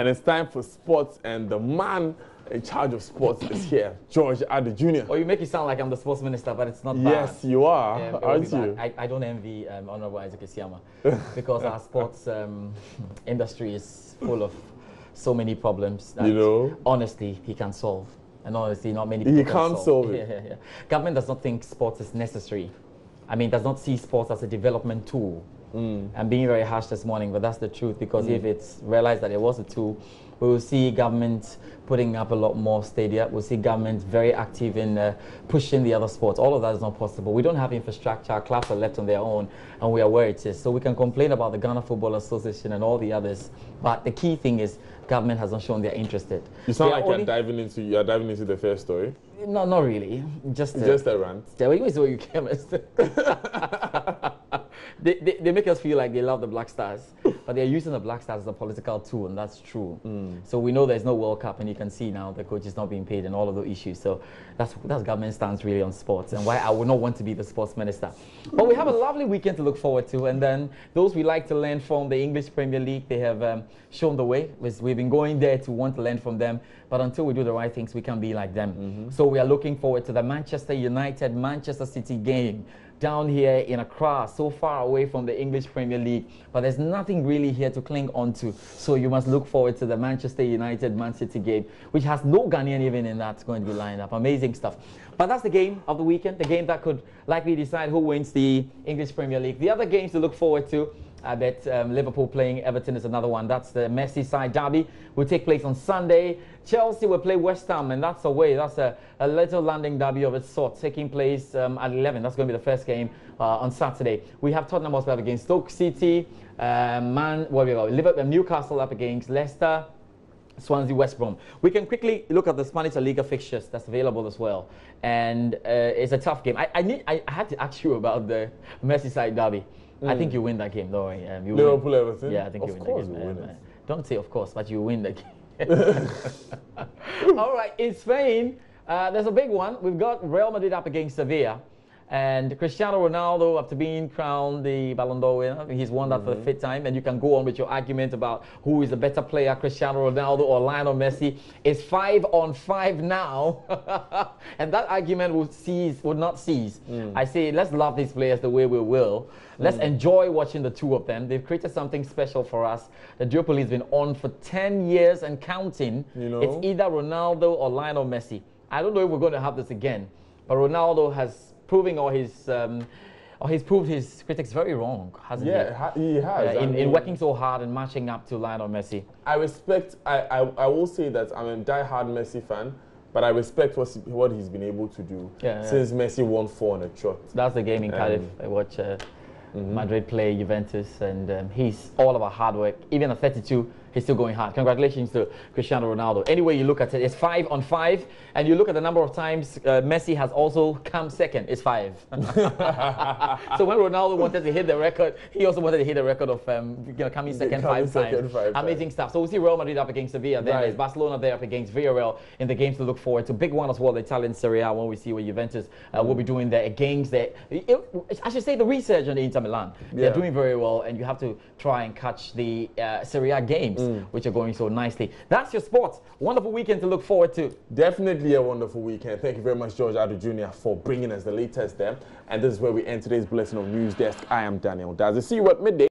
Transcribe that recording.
and it's time for sports. And the man in charge of sports is here, George Addo Jr. Well, you make it sound like I'm the sports minister, but it's not Yes, bad. you are, will aren't you? I, I don't envy um, Honorable Isaac Asiamah because our sports um, industry is full of so many problems that You know? honestly he can solve. And honestly, not many He people can can't solve it. Yeah, yeah, yeah. Government does not think sports is necessary. I mean, does not see sports as a development tool. Mm. I'm being very harsh this morning, but that's the truth because if it's realized that it was a tool, we will see government putting up a lot more stadia. We'll see government very active in uh, pushing the other sports. All of that is not possible. We don't have infrastructure. Our clubs are left on their own, and we are where it is. So we can complain about the Ghana Football Association and all the others, but the key thing is government has not shown they're interested. You sound like you're diving into you're diving into the first story. No, not really. Just uh, Just a rant. yeah, well, you know you came. they, they, they make us feel like they love the Black Stars, but they're using the Black Stars as a political tool, and that's true. So we know there's no World Cup, and you can see now the coach is not being paid and all of those issues. So that's that's government stance really on sports, and why I would not want to be the sports minister. But we have a lovely weekend to look forward to, and then those we like to learn from the English Premier League, they have um, shown the way. We've we've been going there to want to learn from them, but until we do the right things, we can't be like them. So we are looking forward to the Manchester United Manchester City game down here in Accra, so far away from the English Premier League. But there's nothing really here to cling on to. So you must look forward to the Manchester United Man City game, which has no Ghanaian even in that going to be lined up. Amazing stuff. But that's the game of the weekend, the game that could likely decide who wins the English Premier League. The other games to look forward to. I bet um, Liverpool playing Everton is another one. That's the Merseyside derby. Will take place on Sunday. Chelsea will play West Ham, and that's away. That's a, a little London derby of its sort, taking place um, at 11. That's going to be the first game uh, on Saturday. We have Tottenham Hotspur against Stoke City, uh, Man, what we? Liverpool, Newcastle up against Leicester. Swansea, West Brom. We can quickly look at the Spanish Liga fixtures that's available as well, and uh, it's a tough game. I, I need I had to ask you about the Merseyside derby. I think you win that game, worry. Um, you win. Liverpool Everton? Yeah, I think Of you win course the game. win Um, don't say of course, but you win the game. All right, in Spain, uh, there's a big one. We've got Real Madrid up against Sevilla. And Cristiano Ronaldo, after being crowned the Ballon d'Or winner, he's won that for the mm-hmm. fifth time. And you can go on with your argument about who is the better player, Cristiano Ronaldo or Lionel Messi. It's five on five now, and that argument will cease, will not cease. Mm. I say, let's love these players the way we will. Let's mm. enjoy watching the two of them. They've created something special for us. The duopoly has been on for 10 years and counting. You know? It's either Ronaldo or Lionel Messi. I don't know if we're going to have this again, but Ronaldo has proving all his um, or he's proved his critics very wrong, hasn't Yeah, he? ha- he has. Uh, in, in working so hard and matching up to Lionel Messi. I respect. I, I, I will say that I'm a die-hard Messi fan, but I respect what what he's been able to do Yeah, yeah. since Messi won four on a trot. That's the game in Cardiff. Um, I watch uh, Mm-hmm. Madrid play Juventus, and um, he's all about hard work. Even at 32, he's still going hard. Congratulations to Cristiano Ronaldo. Anyway, you look at it, it's five on five, and you look at the number of times uh, Messi has also come second. It's five. so when Ronaldo wanted to hit the record, he also wanted to hit the record of um, you know coming second five second times. five Amazing stuff. So we see Real Madrid up against Sevilla. Then Right. there's Barcelona there up against Villarreal in the games to look forward to. Big one as well, the Italian Serie A, when we see what Juventus uh, will be doing there against the, it- I should say the research on the Inter Milan. They're doing very well, and you have to try and catch the uh, Serie A games, Mm. which are going so nicely. That's your sports. Wonderful weekend to look forward to. Definitely a wonderful weekend. Thank you very much, George Addo Jr., for bringing us the latest there. And this is where we end today's Blessing of News Desk. I am Daniel Dadzie. See you at midday.